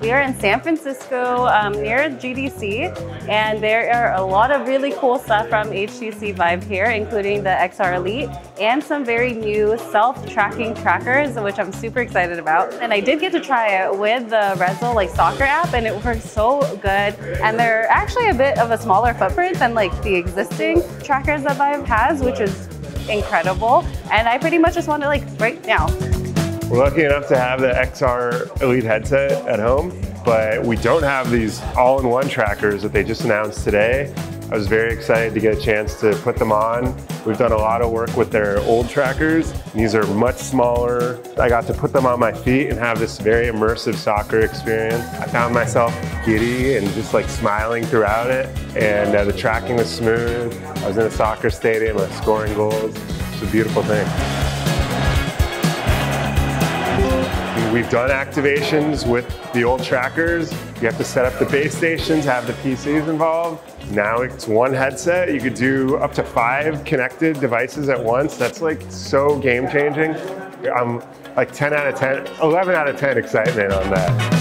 We are in San Francisco um, near GDC, and there are a lot of really cool stuff from HTC Vive here, including the XR Elite and some very new self-tracking trackers, which I'm super excited about. And I did get to try it with the Rezzil like soccer app, and it works so good. And they're actually a bit of a smaller footprint than like the existing trackers that Vive has, which is incredible. And I pretty much just want to like right now we're lucky enough to have the XR Elite headset at home, but we don't have these all-in-one trackers that they just announced today. I was very excited to get a chance to put them on. We've done a lot of work with their old trackers. These are much smaller. I got to put them on my feet and have this very immersive soccer experience. I found myself giddy and just like smiling throughout it. And uh, the tracking was smooth. I was in a soccer stadium, I was scoring goals. It's a beautiful thing. We've done activations with the old trackers. You have to set up the base stations, have the PCs involved. Now it's one headset. You could do up to five connected devices at once. That's like so game changing. I'm like 10 out of 10, 11 out of 10 excitement on that.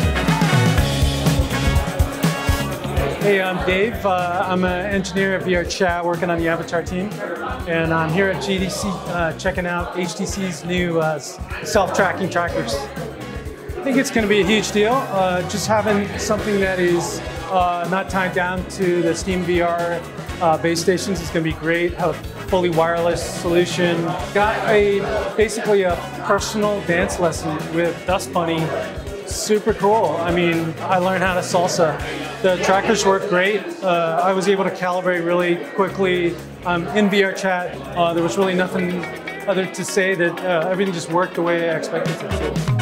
Hey, I'm Dave. Uh, I'm an engineer at VR Chat working on the Avatar team. And I'm here at GDC uh, checking out HTC's new uh, self-tracking trackers. I think it's going to be a huge deal. Uh, just having something that is uh, not tied down to the Steam VR uh, base stations is going to be great. Have a fully wireless solution. Got a basically a personal dance lesson with Dust Bunny. Super cool. I mean, I learned how to salsa. The trackers work great. Uh, I was able to calibrate really quickly. Um, in VR chat, uh, there was really nothing other to say that uh, everything just worked the way I expected it to.